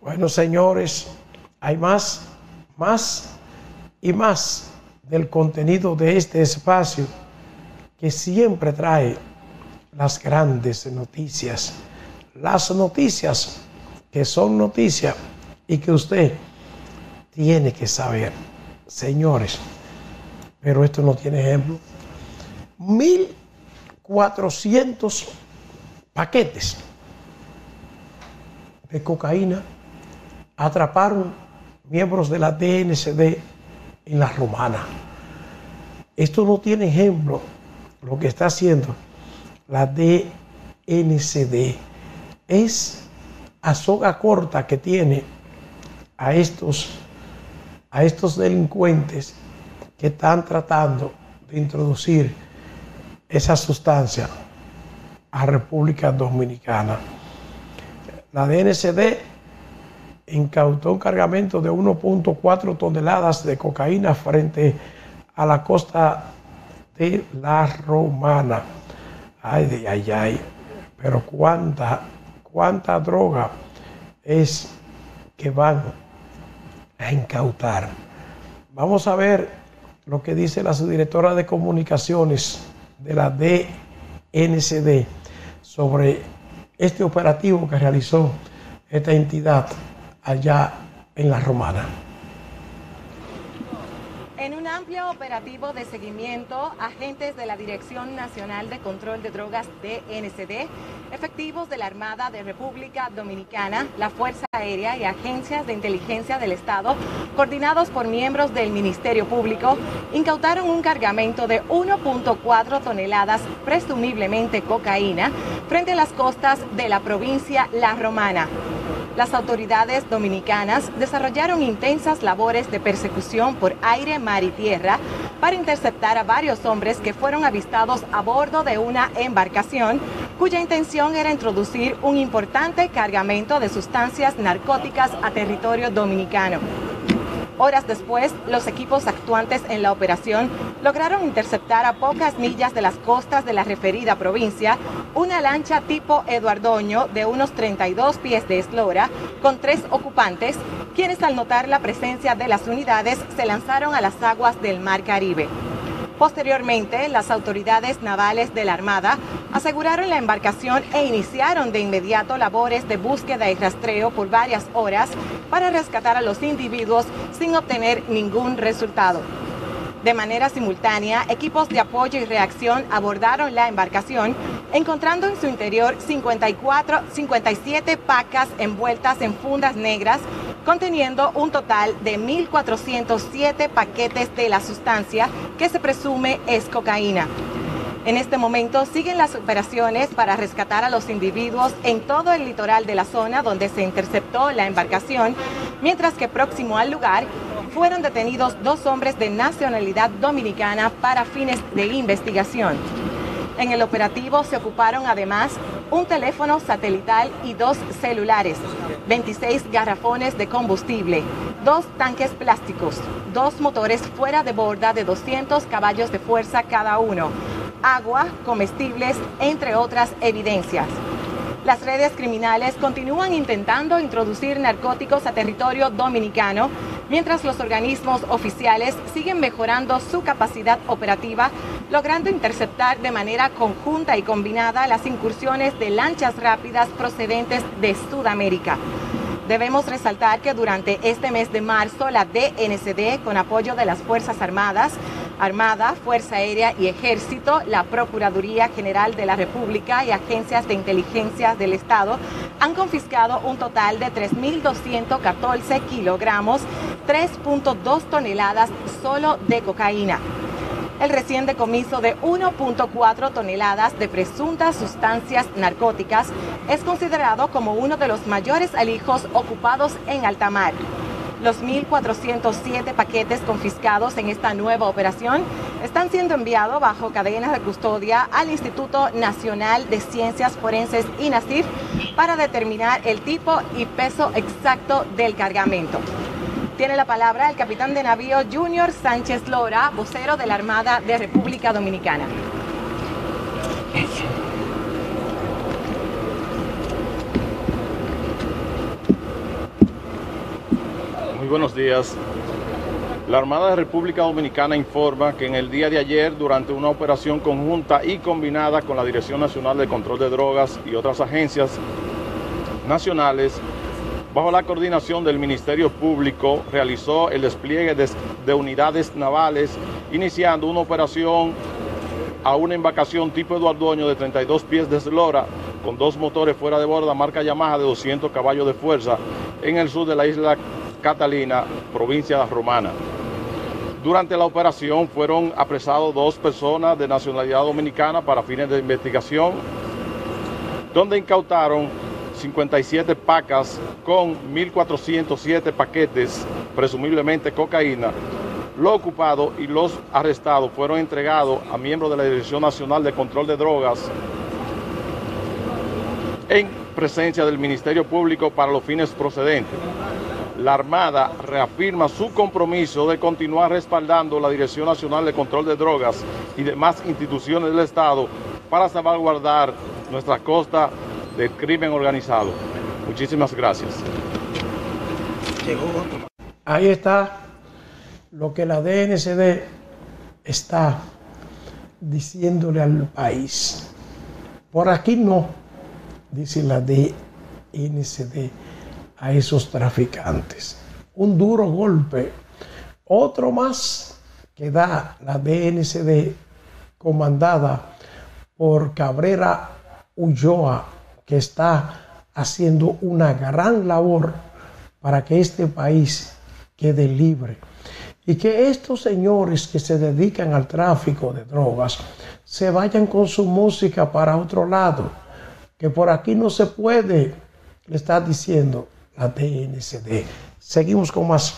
Bueno, señores, hay más, más y más del contenido de este espacio que siempre trae las grandes noticias, las noticias que son noticias y que usted tiene que saber, señores, pero esto no tiene ejemplo. 1.400 paquetes de cocaína atraparon miembros de la DNCD en la romana. Esto no tiene ejemplo lo que está haciendo la DNCD. Es a soga corta que tiene a estos, a estos delincuentes que están tratando de introducir esa sustancia a República Dominicana. La DNCD incautó un cargamento de 1.4 toneladas de cocaína frente a la costa de la Romana. Ay, ay, ay, pero cuánta, cuánta droga es que van a incautar. Vamos a ver lo que dice la subdirectora de comunicaciones de la DNCD sobre este operativo que realizó esta entidad allá en la Romana. En un amplio operativo de seguimiento, agentes de la Dirección Nacional de Control de Drogas DNCD, efectivos de la Armada de República Dominicana, la Fuerza Aérea y agencias de inteligencia del Estado, coordinados por miembros del Ministerio Público, incautaron un cargamento de 1.4 toneladas, presumiblemente cocaína, frente a las costas de la provincia La Romana las autoridades dominicanas desarrollaron intensas labores de persecución por aire, mar y tierra para interceptar a varios hombres que fueron avistados a bordo de una embarcación cuya intención era introducir un importante cargamento de sustancias narcóticas a territorio dominicano. Horas después, los equipos actuantes en la operación lograron interceptar a pocas millas de las costas de la referida provincia una lancha tipo Eduardoño de unos 32 pies de eslora con tres ocupantes, quienes al notar la presencia de las unidades se lanzaron a las aguas del Mar Caribe. Posteriormente, las autoridades navales de la Armada aseguraron la embarcación e iniciaron de inmediato labores de búsqueda y rastreo por varias horas para rescatar a los individuos sin obtener ningún resultado. De manera simultánea, equipos de apoyo y reacción abordaron la embarcación, encontrando en su interior 54, 57 pacas envueltas en fundas negras conteniendo un total de 1.407 paquetes de la sustancia que se presume es cocaína. En este momento siguen las operaciones para rescatar a los individuos en todo el litoral de la zona donde se interceptó la embarcación, mientras que próximo al lugar fueron detenidos dos hombres de nacionalidad dominicana para fines de investigación. En el operativo se ocuparon además un teléfono satelital y dos celulares, 26 garrafones de combustible, dos tanques plásticos, dos motores fuera de borda de 200 caballos de fuerza cada uno, agua, comestibles, entre otras evidencias. Las redes criminales continúan intentando introducir narcóticos a territorio dominicano mientras los organismos oficiales siguen mejorando su capacidad operativa, logrando interceptar de manera conjunta y combinada las incursiones de lanchas rápidas procedentes de Sudamérica. Debemos resaltar que durante este mes de marzo la DNCD, con apoyo de las Fuerzas Armadas, Armada, Fuerza Aérea y Ejército, la Procuraduría General de la República y agencias de inteligencia del Estado han confiscado un total de 3.214 kilogramos, 3.2 toneladas solo de cocaína. El recién decomiso de 1.4 toneladas de presuntas sustancias narcóticas es considerado como uno de los mayores alijos ocupados en alta mar. Los 1.407 paquetes confiscados en esta nueva operación están siendo enviados bajo cadenas de custodia al Instituto Nacional de Ciencias Forenses INACIF para determinar el tipo y peso exacto del cargamento. Tiene la palabra el capitán de navío Junior Sánchez Lora, vocero de la Armada de República Dominicana. buenos días. La Armada de República Dominicana informa que en el día de ayer, durante una operación conjunta y combinada con la Dirección Nacional de Control de Drogas y otras agencias nacionales, bajo la coordinación del Ministerio Público, realizó el despliegue de, de unidades navales, iniciando una operación a una embarcación tipo Eduardo de 32 pies de eslora con dos motores fuera de borda marca Yamaha de 200 caballos de fuerza en el sur de la isla Catalina, provincia romana. Durante la operación fueron apresados dos personas de nacionalidad dominicana para fines de investigación, donde incautaron 57 pacas con 1.407 paquetes, presumiblemente cocaína. Lo ocupado y los arrestados fueron entregados a miembros de la Dirección Nacional de Control de Drogas en presencia del Ministerio Público para los fines procedentes. La Armada reafirma su compromiso de continuar respaldando la Dirección Nacional de Control de Drogas y demás instituciones del Estado para salvaguardar nuestra costa del crimen organizado. Muchísimas gracias. Ahí está lo que la DNCD está diciéndole al país. Por aquí no dice la DNCD, a esos traficantes. Un duro golpe. Otro más que da la DNCD comandada por Cabrera Ulloa, que está haciendo una gran labor para que este país quede libre. Y que estos señores que se dedican al tráfico de drogas se vayan con su música para otro lado que por aquí no se puede, le está diciendo la DNCD. Seguimos con más.